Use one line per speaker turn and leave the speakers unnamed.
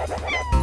Ha ha ha!